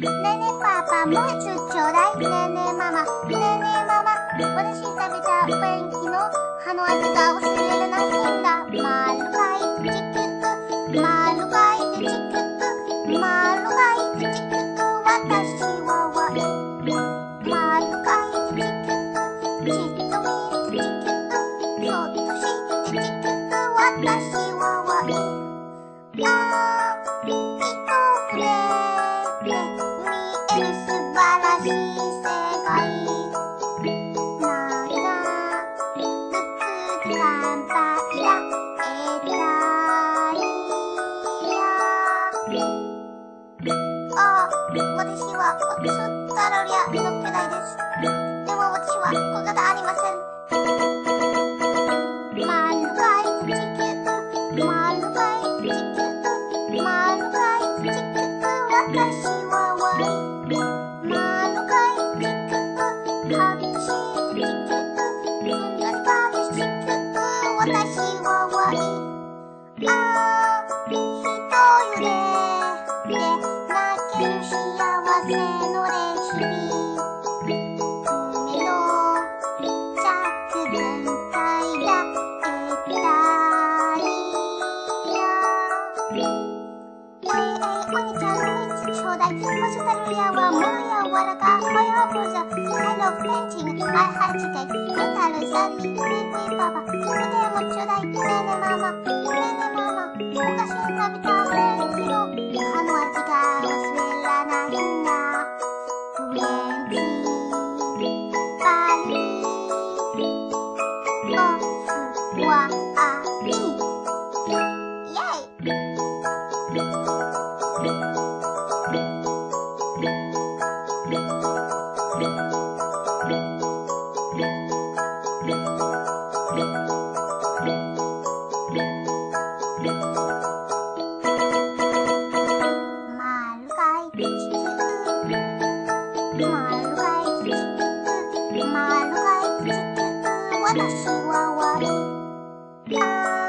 ねねパパ、もう一つちょうだい。ねねママ、ねねママ。私食べたペンキの葉の味が忘れられないんだ。丸がいてチクッ、丸がいてチクッ、丸がいてチクッ、私はワイン。丸がいてチクッ、じっと見てチクッ、ひょっとしてチクッ、私は私はオースト。ラリアの世代です。でも私は小型ありません。丸がい地球、丸がい地球、丸がいて地球、私はワイン。丸がい地球、ハッとして地球、ふんだりかで地球、私はワイン。ああ、せのレシピ。夢の着眼体だえたりや。おいえ、お兄ちゃん、3つちょうだい。オーストラリアは物柔らか。ハヤブザ、I love painting. IHD メタルサニー、ピーピーパパ。筆もちょうだい。ねねママ。ねねえママ。昔食べたペンキの葉の味我的娃娃。